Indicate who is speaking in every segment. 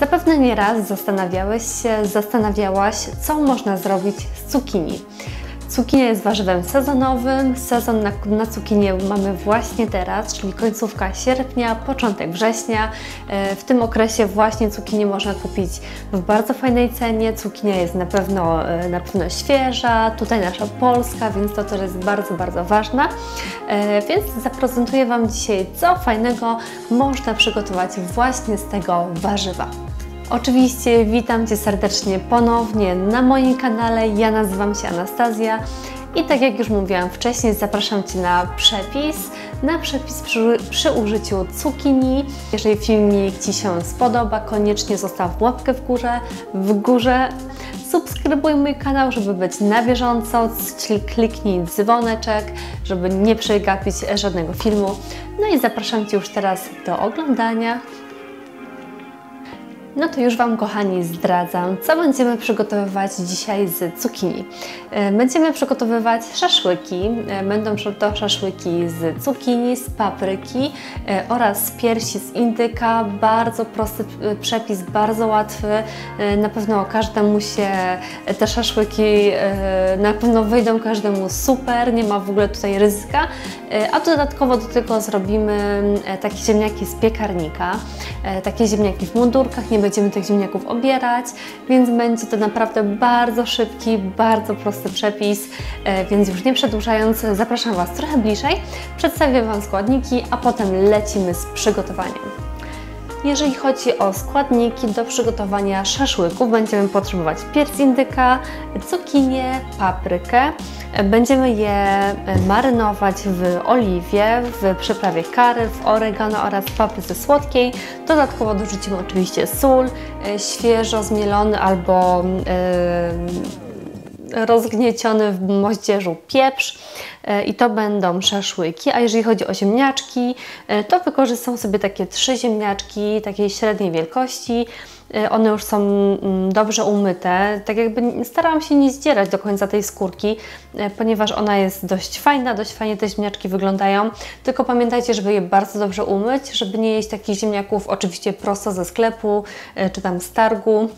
Speaker 1: Zapewne nieraz zastanawiałeś się, zastanawiałaś, co można zrobić z cukinii. Cukinia jest warzywem sezonowym. Sezon na, na cukinię mamy właśnie teraz, czyli końcówka sierpnia, początek września. E, w tym okresie właśnie cukinię można kupić w bardzo fajnej cenie. Cukinia jest na pewno, e, na pewno świeża, tutaj nasza polska, więc to też jest bardzo, bardzo ważne. E, więc zaprezentuję Wam dzisiaj, co fajnego można przygotować właśnie z tego warzywa. Oczywiście witam Cię serdecznie ponownie na moim kanale. Ja nazywam się Anastazja i tak jak już mówiłam wcześniej, zapraszam Cię na przepis, na przepis przy, przy użyciu cukinii. Jeżeli filmik Ci się spodoba, koniecznie zostaw łapkę w górze, w górze. Subskrybuj mój kanał, żeby być na bieżąco, kliknij dzwoneczek, żeby nie przegapić żadnego filmu. No i zapraszam Cię już teraz do oglądania. No to już Wam, kochani, zdradzam, co będziemy przygotowywać dzisiaj z cukinii. E, będziemy przygotowywać szaszłyki. E, będą to szaszłyki z cukinii, z papryki e, oraz z piersi z indyka. Bardzo prosty przepis, bardzo łatwy. Na pewno każdemu się te szaszłyki na pewno wyjdą każdemu super, nie ma w ogóle tutaj ryzyka. A dodatkowo do tego zrobimy takie ziemniaki z piekarnika, takie ziemniaki w mundurkach, nie będziemy tych ziemniaków obierać, więc będzie to naprawdę bardzo szybki, bardzo prosty przepis, e, więc już nie przedłużając, zapraszam Was trochę bliżej, przedstawię Wam składniki, a potem lecimy z przygotowaniem. Jeżeli chodzi o składniki do przygotowania szaszłyków, będziemy potrzebować pierś indyka, cukinię, paprykę. Będziemy je marynować w oliwie, w przyprawie kary, w oregano oraz papryce słodkiej. Dodatkowo dorzucimy oczywiście sól, świeżo zmielony albo yy, rozgnieciony w moździerzu pieprz e, i to będą szaszłyki, a jeżeli chodzi o ziemniaczki, e, to wykorzystam sobie takie trzy ziemniaczki takiej średniej wielkości. E, one już są mm, dobrze umyte, tak jakby starałam się nie zdzierać do końca tej skórki, ponieważ ona jest dość fajna, dość fajnie te ziemniaczki wyglądają, tylko pamiętajcie, żeby je bardzo dobrze umyć, żeby nie jeść takich ziemniaków oczywiście prosto ze sklepu czy tam z targu,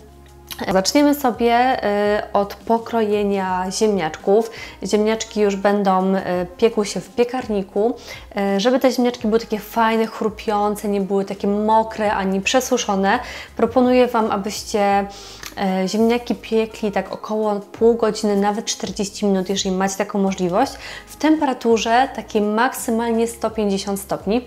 Speaker 1: Zaczniemy sobie y, od pokrojenia ziemniaczków. Ziemniaczki już będą y, piekły się w piekarniku. Y, żeby te ziemniaczki były takie fajne, chrupiące, nie były takie mokre ani przesuszone, proponuję Wam, abyście ziemniaki piekli tak około pół godziny, nawet 40 minut, jeżeli macie taką możliwość, w temperaturze takiej maksymalnie 150 stopni.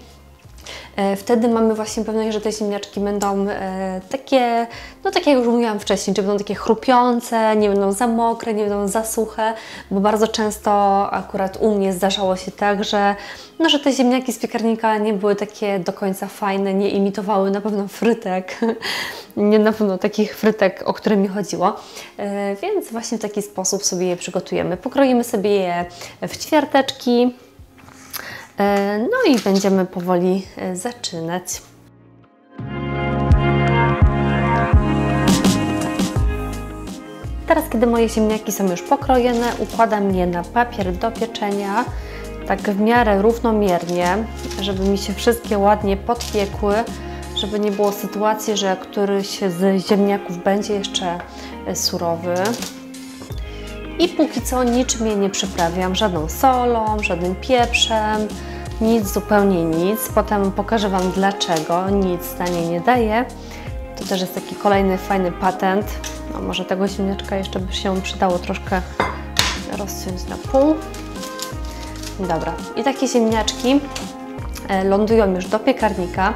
Speaker 1: E, wtedy mamy właśnie pewność, że te ziemniaczki będą e, takie, no tak jak już mówiłam wcześniej, że będą takie chrupiące, nie będą za mokre, nie będą za suche, bo bardzo często akurat u mnie zdarzało się tak, że, no, że te ziemniaki z piekarnika nie były takie do końca fajne, nie imitowały na pewno frytek, nie na pewno takich frytek, o które mi chodziło, e, więc właśnie w taki sposób sobie je przygotujemy. Pokroimy sobie je w ćwiarteczki, no i będziemy powoli e, zaczynać. Teraz, kiedy moje ziemniaki są już pokrojone, układam je na papier do pieczenia, tak w miarę równomiernie, żeby mi się wszystkie ładnie podpiekły, żeby nie było sytuacji, że któryś z ziemniaków będzie jeszcze e, surowy. I póki co niczym je nie przyprawiam, żadną solą, żadnym pieprzem, nic, zupełnie nic. Potem pokażę Wam dlaczego nic na nie nie daje. To też jest taki kolejny fajny patent. No, może tego ziemniaczka jeszcze by się przydało troszkę rozciąć na pół. Dobra, i takie ziemniaczki e, lądują już do piekarnika.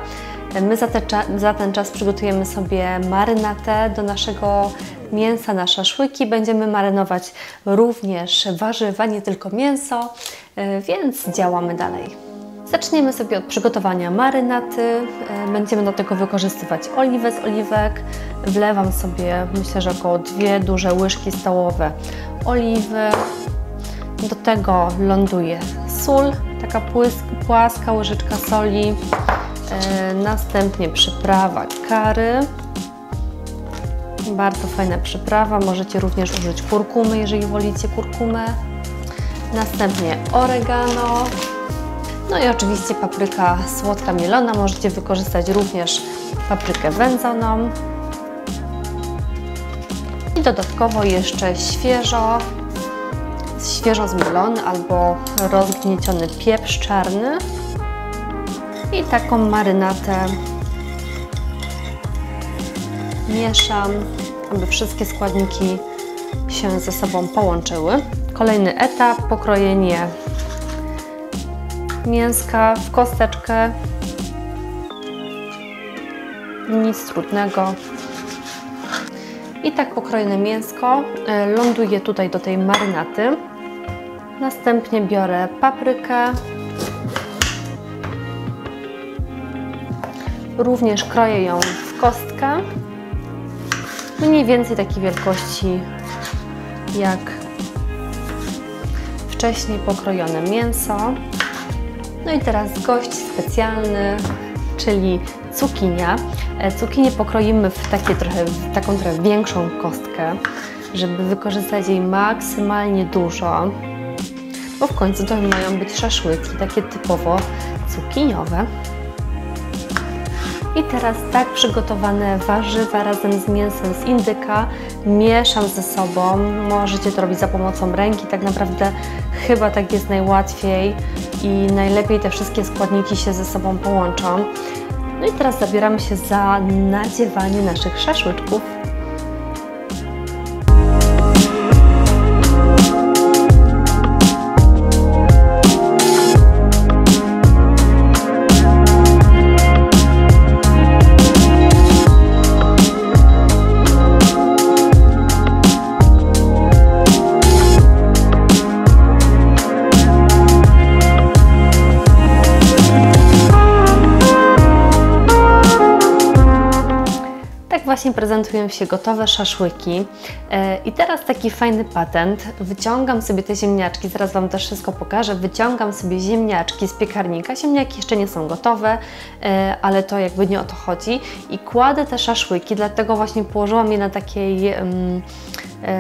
Speaker 1: E, my za, te, za ten czas przygotujemy sobie marynatę do naszego mięsa na szaszłyki. Będziemy marynować również warzywa, nie tylko mięso, e, więc działamy dalej. Zaczniemy sobie od przygotowania marynaty. E, będziemy do tego wykorzystywać oliwę z oliwek. Wlewam sobie, myślę, że około dwie duże łyżki stołowe oliwy. Do tego ląduje sól, taka płaska łyżeczka soli. E, następnie przyprawa kary. Bardzo fajna przyprawa. Możecie również użyć kurkumy, jeżeli wolicie kurkumę. Następnie oregano, no i oczywiście papryka słodka mielona. Możecie wykorzystać również paprykę wędzoną. I dodatkowo jeszcze świeżo, świeżo zmielony albo rozgnieciony pieprz czarny i taką marynatę mieszam, aby wszystkie składniki się ze sobą połączyły. Kolejny etap, pokrojenie mięska w kosteczkę. Nic trudnego. I tak pokrojone mięsko e, ląduje tutaj do tej marynaty. Następnie biorę paprykę. Również kroję ją w kostkę. Mniej więcej takiej wielkości jak wcześniej pokrojone mięso. No i teraz gość specjalny, czyli cukinia. E, cukinię pokroimy w, takie trochę, w taką trochę większą kostkę, żeby wykorzystać jej maksymalnie dużo, bo w końcu to mają być szaszłyki, takie typowo cukiniowe. I teraz tak przygotowane warzywa razem z mięsem z indyka mieszam ze sobą. Możecie to robić za pomocą ręki, tak naprawdę chyba tak jest najłatwiej i najlepiej te wszystkie składniki się ze sobą połączą. No i teraz zabieramy się za nadziewanie naszych szaszłyczków. Właśnie prezentują się gotowe szaszłyki. E, I teraz taki fajny patent. Wyciągam sobie te ziemniaczki, zaraz Wam też wszystko pokażę. Wyciągam sobie ziemniaczki z piekarnika. Ziemniaki jeszcze nie są gotowe, e, ale to jakby nie o to chodzi. I kładę te szaszłyki, dlatego właśnie położyłam je na takiej, e,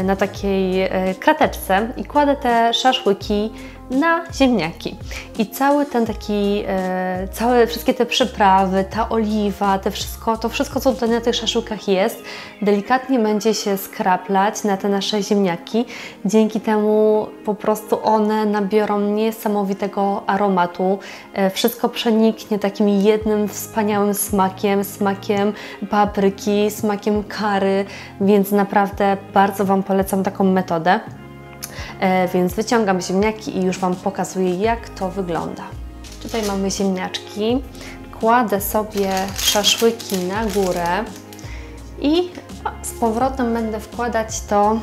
Speaker 1: na takiej krateczce i kładę te szaszłyki na ziemniaki. I cały ten taki, e, całe, wszystkie te przyprawy, ta oliwa, te wszystko, to wszystko, co tutaj na tych szaszłykach jest, delikatnie będzie się skraplać na te nasze ziemniaki. Dzięki temu po prostu one nabiorą niesamowitego aromatu. E, wszystko przeniknie takim jednym wspaniałym smakiem, smakiem papryki, smakiem kary, więc naprawdę bardzo Wam polecam taką metodę. E, więc wyciągam ziemniaki i już Wam pokazuję, jak to wygląda. Tutaj mamy ziemniaczki. Kładę sobie szaszłyki na górę i z powrotem będę wkładać to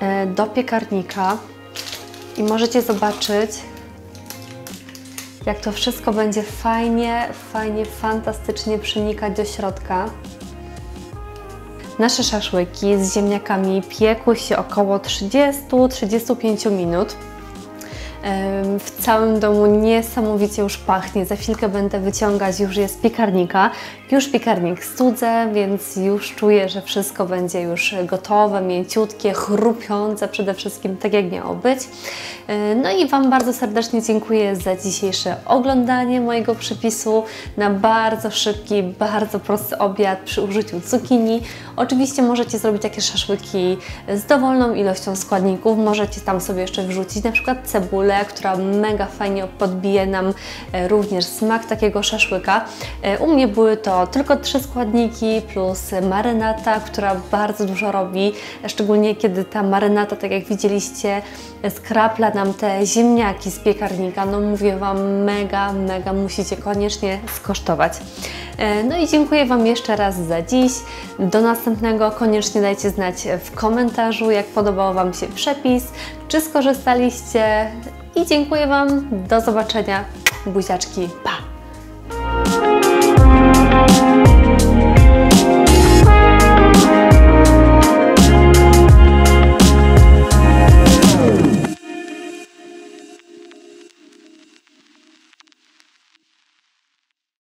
Speaker 1: e, do piekarnika i możecie zobaczyć, jak to wszystko będzie fajnie, fajnie, fantastycznie przenikać do środka. Nasze szaszłyki z ziemniakami piekły się około 30-35 minut. W całym domu niesamowicie już pachnie. Za chwilkę będę wyciągać już je z piekarnika. Już piekarnik studzę, więc już czuję, że wszystko będzie już gotowe, mięciutkie, chrupiące przede wszystkim, tak jak miało być. No i Wam bardzo serdecznie dziękuję za dzisiejsze oglądanie mojego przepisu na bardzo szybki, bardzo prosty obiad przy użyciu cukinii. Oczywiście możecie zrobić takie szaszłyki z dowolną ilością składników. Możecie tam sobie jeszcze wrzucić na przykład cebulę, która mega fajnie podbije nam e, również smak takiego szaszłyka. E, u mnie były to tylko trzy składniki plus marynata, która bardzo dużo robi, szczególnie kiedy ta marynata, tak jak widzieliście, skrapla nam te ziemniaki z piekarnika. No mówię Wam, mega, mega musicie koniecznie skosztować. E, no i dziękuję Wam jeszcze raz za dziś. Do następnego koniecznie dajcie znać w komentarzu, jak podobał Wam się przepis, czy skorzystaliście. I dziękuję Wam. Do zobaczenia. Buziaczki. Pa!